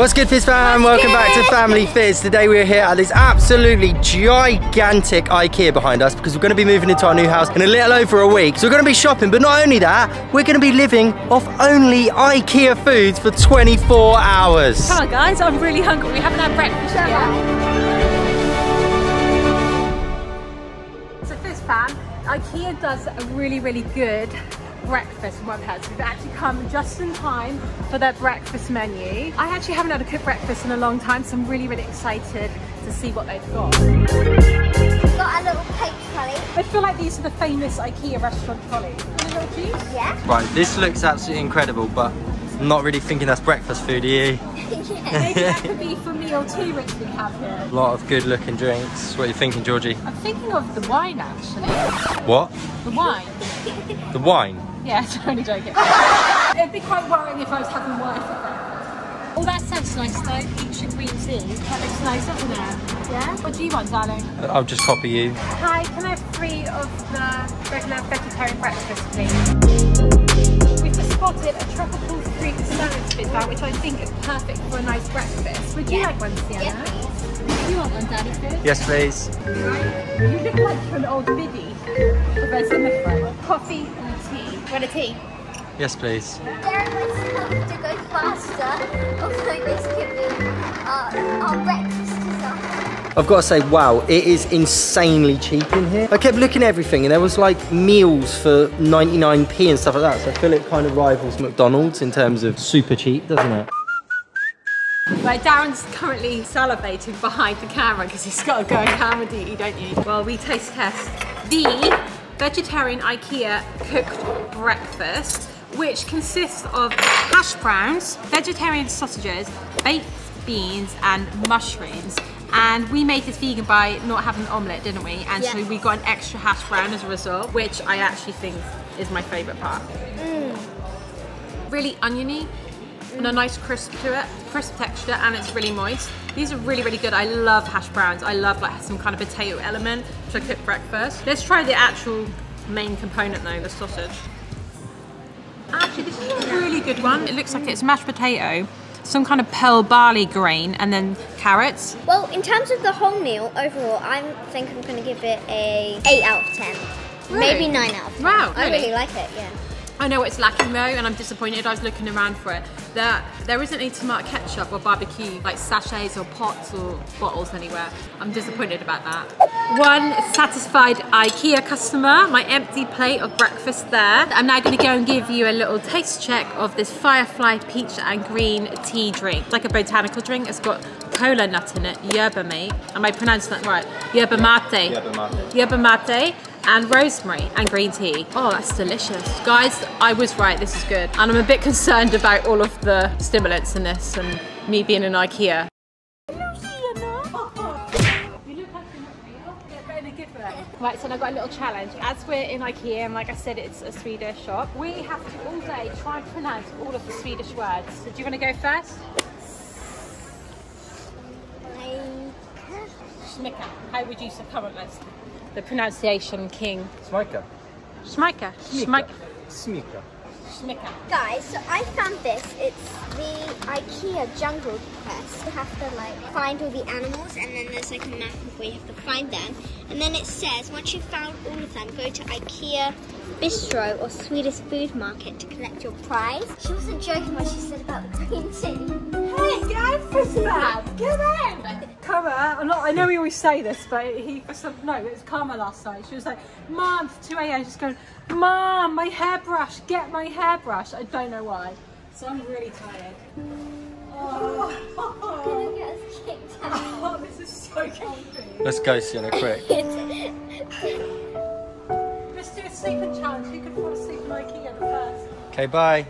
What's good, Fizz fam? What's Welcome back to? Family Fizz. Today we're here at this absolutely gigantic IKEA behind us because we're going to be moving into our new house in a little over a week. So we're going to be shopping, but not only that, we're going to be living off only IKEA foods for 24 hours. Come on, guys, I'm really hungry. We haven't had breakfast yet. So, Fizz fam, IKEA does a really, really good breakfast from what I've heard. So we've actually come just in time for their breakfast menu. I actually haven't had a cooked breakfast in a long time, so I'm really, really excited to see what they've got. Got a little cake trolley. I feel like these are the famous IKEA restaurant trolleys. Want a little juice? Yeah. Right, this looks absolutely incredible, but I'm not really thinking that's breakfast food, are you? Maybe that could be for meal two, which we have here. A lot of good looking drinks. What are you thinking, Georgie? I'm thinking of the wine, actually. What? The wine. The wine? Yeah, I'm only joking. It'd be quite worrying if I was having wine for breakfast. Oh, that sounds nice though. Peach and green tea. That looks nice, doesn't it? Yeah. What do you want, darling? I'll just copy you. Hi, can I have three of the regular vegetarian breakfast, please? We've just spotted a tropical fruit salad fit bar, which I think is perfect for a nice breakfast. Would you Yeah. like one, Sienna? Yeah, Do you want one, Daddy? Food? Yes, please. You look like you're an old biddy. With those in the front. Coffee and tea. Want a tea? Yes, please. Darren wants to go faster, although this could be our, our breakfast design. I've got to say, wow, it is insanely cheap in here. I kept looking at everything and there was like meals for 99p and stuff like that. So I feel it kind of rivals McDonald's in terms of super cheap, doesn't it? Right, Darren's currently salivating behind the camera because he's got to go and camera duty, don't you? Well, we taste test the vegetarian IKEA cooked breakfast, which consists of hash browns, vegetarian sausages, baked beans, and mushrooms. And we made this vegan by not having an omelette, didn't we? And so we got an extra hash brown as a result, which I actually think is my favourite part. Mm. Really oniony and a nice crisp to it, crisp texture, and it's really moist. These are really, really good. I love hash browns. I love like some kind of potato element to cook breakfast. Let's try the actual main component though, the sausage. Actually, this is a really good one. It looks like it's mashed potato, some kind of pearl barley grain, and then carrots. Well, in terms of the whole meal, overall, I think I'm going to give it a 8 out of 10. Really? Maybe 9 out of 10. Wow, I really? really like it, yeah. I know it's lacking though, and I'm disappointed. I was looking around for it. There, there isn't any tomato ketchup or barbecue like sachets or pots or bottles anywhere. I'm disappointed about that. One satisfied IKEA customer. My empty plate of breakfast there. I'm now going to go and give you a little taste check of this Firefly peach and green tea drink. It's like a botanical drink. It's got cola nut in it, yerba mate. Am I pronouncing that right? Yerba mate. Yerba mate. Yerba mate and rosemary and green tea. Oh, that's delicious. Guys, I was right, this is good. And I'm a bit concerned about all of the stimulants in this and me being in IKEA. Right, so I've got a little challenge. As we're in IKEA, and like I said, it's a Swedish shop, we have to all day try and pronounce all of the Swedish words. So do you want to go first? Schmicka. How would you say, on, let's, the pronunciation king. Smika. Schmeiker. Schmeiker. Smika. Schmicka. Guys, so I found this. It's the IKEA Jungle Quest. You have to like find all the animals and then there's like a map of where you have to find them. And then it says once you've found all of them, go to IKEA Bistro or Swedish Food Market to collect your prize. She wasn't joking when she said about the green tea. Hey, get out for that! Get out! Karma, I'm not, I know we always say this, but he, for some, no, it was Karma last night. She was like, Mom, it's 2 a.m. Just going, Mom, my hairbrush, get my hairbrush. I don't know why. So I'm really tired. Oh, oh. Gonna get us kicked out. oh this is so comfy. Let's go, Sienna, quick. Let's do a sleeping challenge. Who can fall asleep in IKEA the first? Okay, bye.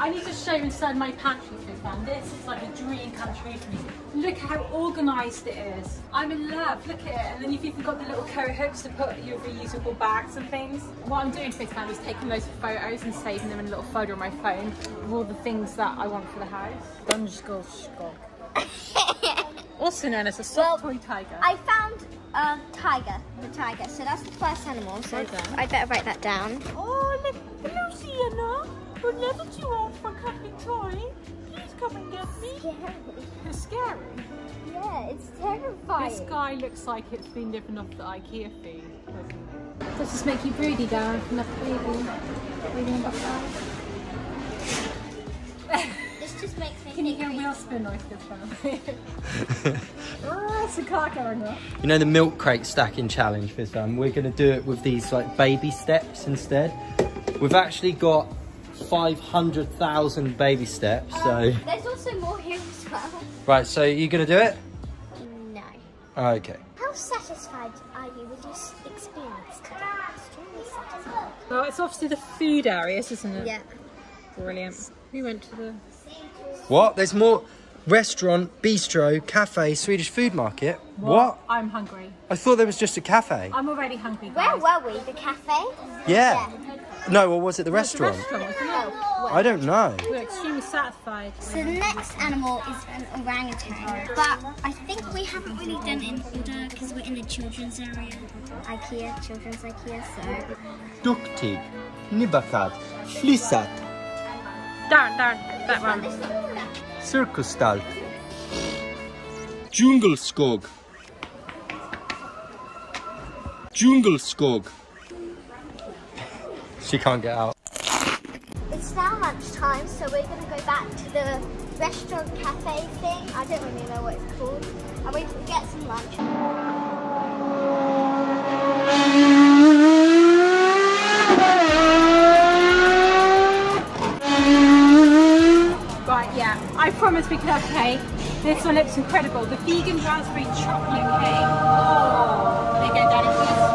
I need to show you inside my pantry food man. This is like a dream country for me. Look how organised it is. I'm in love, look at it. And then you've even got the little coat hooks to put your reusable bags and things. What I'm doing Fizz fam is taking those photos and saving them in a little folder on my phone of all the things that I want for the house. Dunskog Also known as a soft toy tiger. I found a tiger, the tiger. So that's the first animal. So Well done. I better write that down. Oh, look, hello Sienna. You're never too old for cuddling toys. Scary. It's scary. Yeah, it's terrifying. This guy looks like it's been living off the IKEA food. Does this make you broody, Darren, from the baby? Breathing in This just makes me Can you think hear a wheel spin noise this time? oh, it's a car going off. You know the milk crate stacking challenge this time? Um, we're gonna do it with these like baby steps instead. We've actually got 500,000 baby steps, so. Um, there's also more here as well. Right, so you gonna do it? No. Okay. How satisfied are you with your experience today? Extremely satisfied. Well, it's obviously the food areas, isn't it? Yeah. Brilliant. We went to the... What? There's more restaurant, bistro, cafe, Swedish food market. What? I'm hungry. I thought there was just a cafe. I'm already hungry, Where were we? The cafe? Yeah. No, or was it the It's a restaurant? restaurant, isn't it? Oh. I don't know. We're extremely satisfied. So the next animal is an orangutan, but I think we haven't really done it in order because we're in the children's area, IKEA, children's IKEA. So Duktig, Nibakad, Flisat, Darren, Darren, that one. Cirkusstall, Djungelskog, Djungelskog. She can't get out. it's now lunchtime, so we're gonna go back to the restaurant cafe thing. I don't really know what it's called. I'm going to get some lunch. Right, yeah. I promise we could have cake. This one looks incredible. The vegan raspberry chocolate cake. Oh, there you go, Daddy,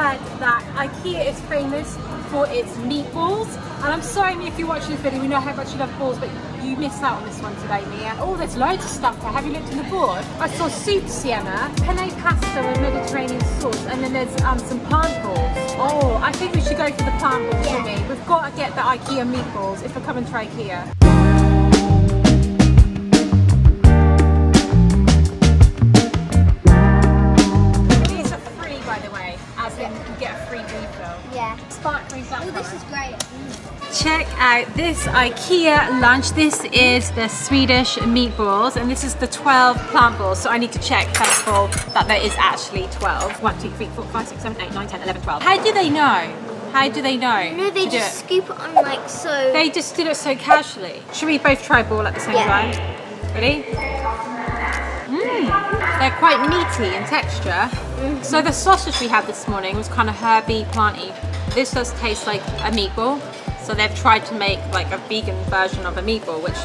that IKEA is famous for its meatballs. And I'm sorry, if you're watching this video, we know how much you love balls, but you missed out on this one today, Mia. Oh, there's loads of stuff there. Have you looked in the board? I saw soup sienna, penne pasta with Mediterranean sauce, and then there's um, some plant balls. Oh, I think we should go for the plant balls, Yeah. Jimmy. We've got to get the IKEA meatballs if we're coming to IKEA. Way, in you get a free refill. Yeah. Sparkling black Oh, this is great. Check out this IKEA lunch. This is the Swedish meatballs and this is the 12 plant balls. So I need to check first of all that there is actually 12. 1, 2, 3, 4, 5, 6, 7, 8, 9, 10, 11, 12. How do they know? How do they know? No, they to do just it? scoop it on like so. They just did it so casually. Should we both try ball at the same Yeah. time? Ready? They're quite meaty in texture. So the sausage we had this morning was kind of herby, planty. This does taste like a meatball. So they've tried to make like a vegan version of a meatball, which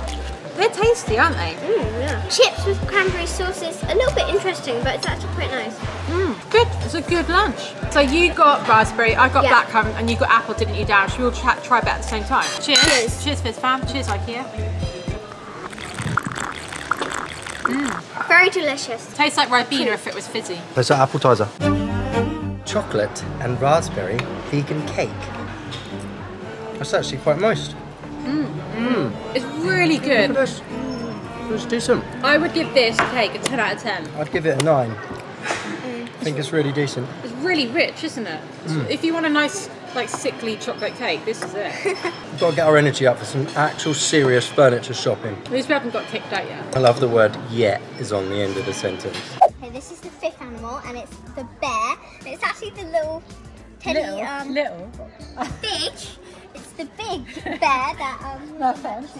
they're tasty, aren't they? Mm, yeah. Chips with cranberry sauce is a little bit interesting, but it's actually quite nice. Mm, good. It's a good lunch. So you got raspberry, I got Yeah. blackcurrant, and you got apple, didn't you, Dan? Should we all try, that at the same time? Cheers. Cheers. Cheers, Fizz fam. Cheers, IKEA. Mm. Very delicious. Tastes like Ribena if it was fizzy. There's an appetizer. Chocolate and raspberry vegan cake. That's actually quite moist. mm, mm. It's really Look at good. this. It's decent. I would give this cake a 10 out of 10. I'd give it a nine. Mm. I think it's really decent. It's really rich, isn't it? It's- If you want a nice, like, sickly chocolate cake, this is it. We've got to get our energy up for some actual serious furniture shopping. At least we haven't got kicked out yet. I love the word yet is on the end of the sentence. Okay, this is the fifth animal, and it's the bear. And it's actually the little teddy, um, little. big. It's the big bear that um. No offense.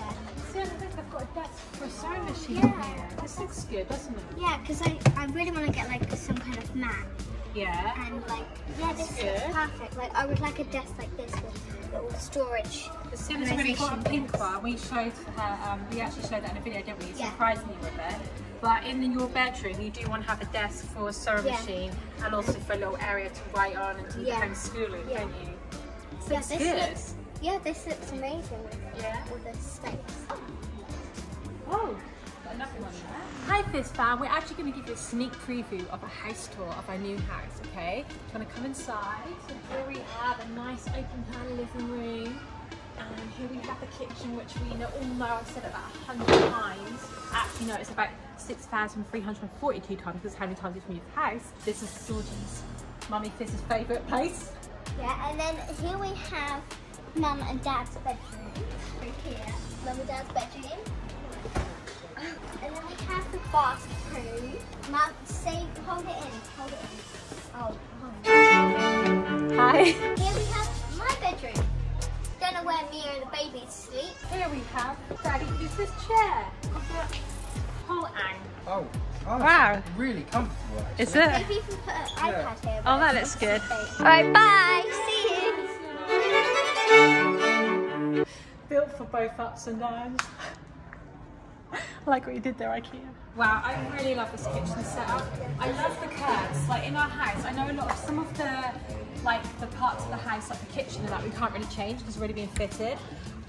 See, I think I've got a desk for a sewing machine Yeah. here. This looks good, doesn't it? Yeah, because I, I really want to get like some kind of mat Yeah. and like yeah, this is good. perfect. Like I would like a desk like this with little storage. As soon as we got a pink bar, we showed her, um, we actually showed that in a video, didn't we? Yeah. surprised me with it. But in your bedroom, you do want to have a desk for a sewing Yeah. machine and also for a little area to write on and do Yeah. homeschooling, Yeah. don't you? This Yeah, this good. looks yeah, this looks amazing with Yeah. all the space. Oh, Hi Fizz fam, we're actually going to give you a sneak preview of a house tour of our new house, okay? We're going to come inside. So here we have a nice open plan living room. And here we have the kitchen, which we know, all know I've said about a hundred times. Actually, no, it's about 6,342 times because how many times we've moved the house. This is Georgie's, Mummy Fizz's favourite place. Yeah, and then here we have mum and dad's bedroom. Right here. Mum your dad's bedroom. And then we have the bathroom. Mum, say, hold it in, hold it in. Oh, hold it. Hi. Here we have my bedroom. Don't know where Mia and the baby sleep. Here we have Daddy use this chair. Whole ang. Oh, oh Wow. really comfortable. actually. Is it? Maybe if we put an iPad here. Oh, that looks good. Alright, bye. See you. Built for both ups and downs. I like what you did there, IKEA. Wow, I really love this kitchen setup. I love the curves. Like in our house, I know a lot of some of the like the parts of the house, like the kitchen and that, we can't really change because it's already been fitted.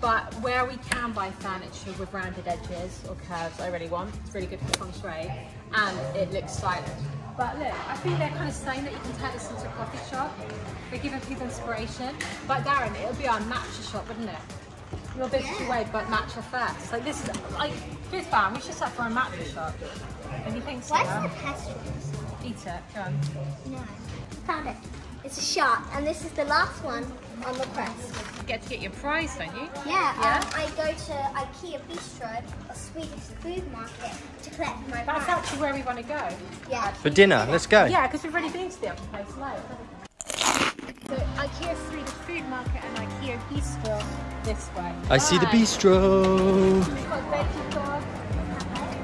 But where we can buy furniture with rounded edges or curves, I really want. It's really good for feng shui and it looks stylish. But look, I think they're kind of saying that you can turn this into a coffee shop. They're giving people inspiration. But Darren, it'll be our matcha shop, wouldn't it? Your business away, but matcha first. Like this is like Fizz fam. We should set for a matcha shop. Don't you think so? Where's the pastries? Eat it. Go on. No. Found it. It's a shark, and this is the last one on the press. You get to get your prize, don't you? Yeah, Yeah? Um, I go to IKEA Bistro, a Swedish food market, to collect my That's prize. actually where we want to go. Yeah. For dinner, let's go. Yeah, because we've already been to the other place live. So IKEA the food market and IKEA Bistro this way. I see the bistro. We've got veggie dog.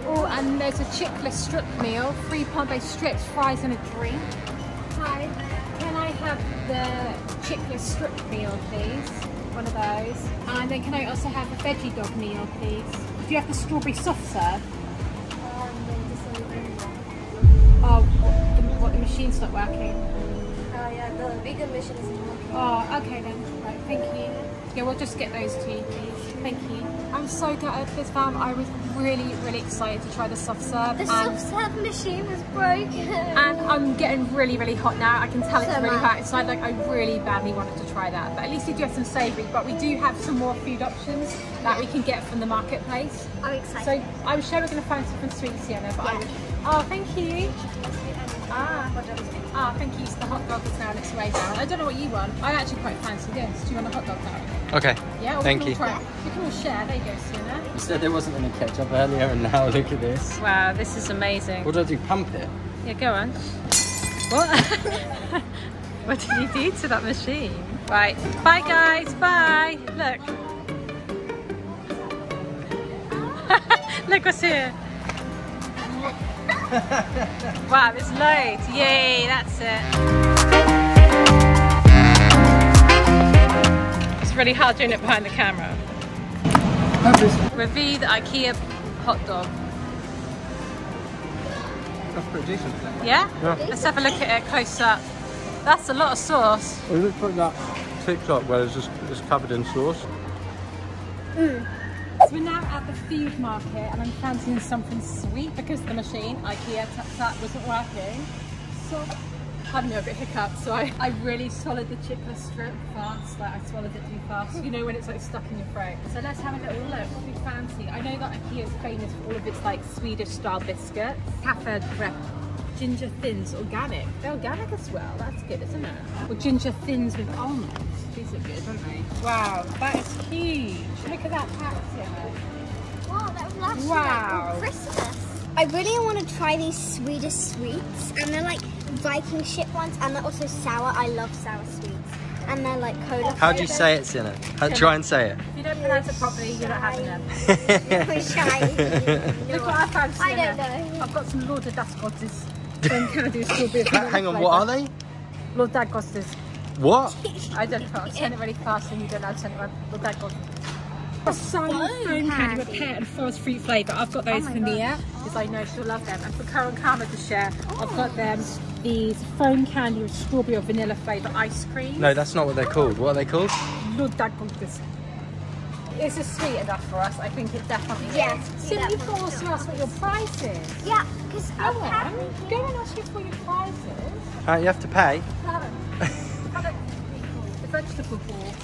Oh, and there's a chickless strip meal, three plant-based strips, fries, and a drink. Hi, can I have the chickless strip meal, please? One of those. And then can I also have a veggie dog meal, please? Do you have the strawberry soft serve? Oh, what, the, what, the machine's not working. Oh yeah, the bigger mission is working. Oh, okay then. Right, thank you. Yeah, we'll just get those two, please. Thank you. I'm so gutted for Fizz fam. I was really, really excited to try the soft serve. The and, soft serve machine was broken. and I'm getting really, really hot now. I can tell it's So really am I. hot inside. Like I really badly wanted to try that. But at least we do have some savoury. But we do have some more food options that we can get from the marketplace. I'm excited. So I'm sure we're going to find something sweet, Sienna. But I Yeah. would, oh, thank you. Ah, ah, thank you. So the hot dog is now on its way down. I don't know what you want. I actually quite fancy this. Do you want a hot dog now? Okay. Yeah, or Thank we you. Can all try. We can all share. There you You said there wasn't any ketchup earlier, and now look at this. Wow, this is amazing. What do I do? Pump it? Yeah, go on. What? what did you do to that machine? Right. Bye, guys. Bye. Look. Look what's here. wow, there's loads. Yay, that's it. It's really hard doing it behind the camera. Review the IKEA hot dog. That's pretty decent. Yeah? Yeah. Let's have a look at it close up. That's a lot of sauce. We look like that TikTok where it's just it's covered in sauce. Hmm. So we're now at the food market and I'm fancying something sweet because the machine, IKEA tap tap, wasn't working. So Had a bit hiccup, so I, I really swallowed the chickless strip fast, like I swallowed it too fast. You know when it's like stuck in your throat. So let's have a little look, what we fancy. I know that IKEA is famous for all of its like Swedish style biscuits. Cafe rep ginger thins organic. They're organic as well, that's good, isn't it? Well, ginger thins with almonds. These are good, aren't they? Wow, that is huge. Look at that pack, Sienna. Wow, that was last Wow. year Christmas. I really want to try these Swedish sweets, and they're like Viking ship ones, and they're also sour. I love sour sweets, and they're like cola. How do you say it, Sienna? How, try and say it. If you don't pronounce it properly, you're not having them. Look what I found, I don't know. I've got some Lord of Dasgottes. From Canada strawberry. Hang on, what are they? Lord Dagosses. What? I don't know. I'll turn it really fast and you don't know how to turn it around. Lord Dagosses. Simon foam candy with pear and forest fruit flavour. I've got those Oh my for Mia because I know she'll love them. And for Karen Karma to share, I've got them these foam candy with strawberry or vanilla flavour ice cream. No, that's not what they're called. What are they called? Lord Dagosses. This is sweet enough for us. I think it definitely Yeah, is. see So that you've got to also ask what your price is. Yeah, because Go on. Go and ask you for your prices. Uh, you have to pay. the vegetable ball.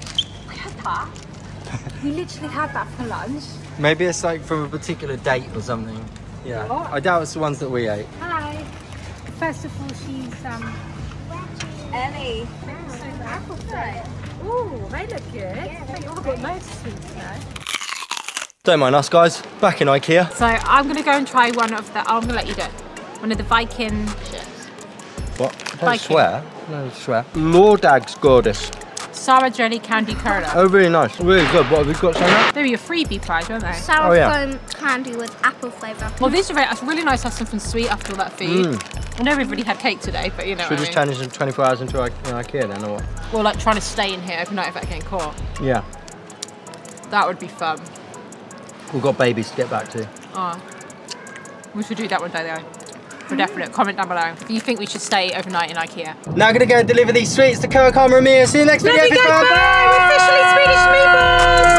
I had that. We literally had that for lunch. Maybe it's like from a particular date or something. Yeah. What? I doubt it's the ones that we ate. Hi. First of all, she's um. Ellie. Apple fruit. Ooh, they look good. But you're a bit most sweet now. Don't mind us, guys. Back in IKEA. So I'm gonna go and try one of the. I'm gonna let you do it. One of the Viking chips. What? Don't Viking. swear. No, swear. Lordag's Goddess. Sour jelly candy curler. Oh, really nice. Really good. What have we got, Sana? They were your freebie prize, weren't they? Sour Oh, yeah. foam candy with apple flavour. Well, these are very. It's really nice to have something sweet after all that food. Mm. I know everybody had cake today, but you know. Should we what just I mean. turn this in 24 hours into I- in IKEA then, or what? Well, like trying to stay in here overnight without getting caught. Yeah. That would be fun. We've got babies to get back to. Oh. We should do that one day though. For definite. Comment down below if you think we should stay overnight in IKEA. Now I'm gonna go and deliver these sweets to Kawakama and Mia. See you next video. Love you guys. everyone. Bye. Officially Swedish meatballs.